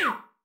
Yeah!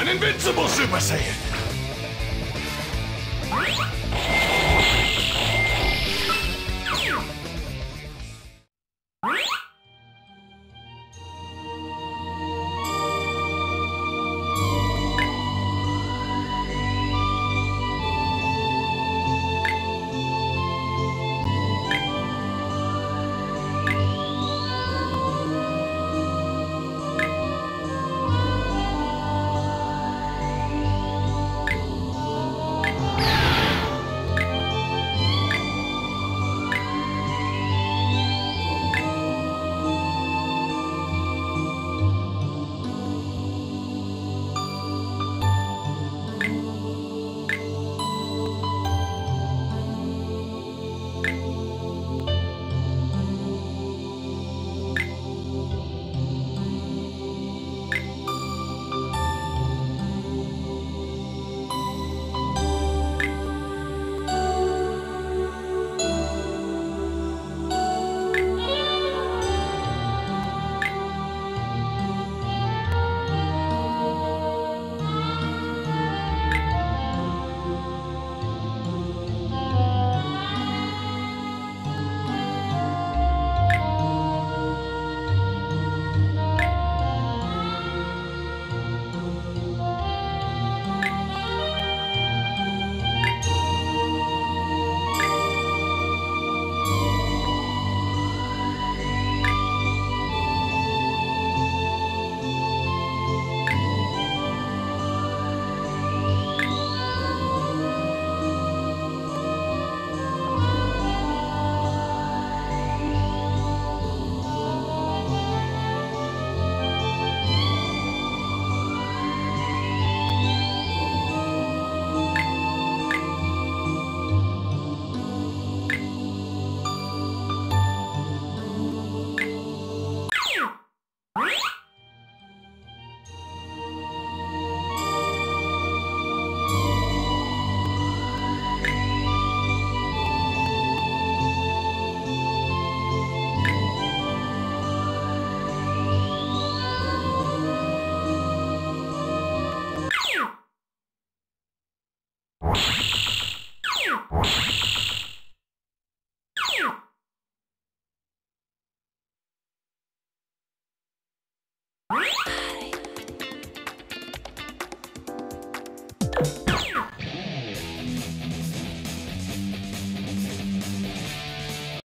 An invincible Super Saiyan! Bye.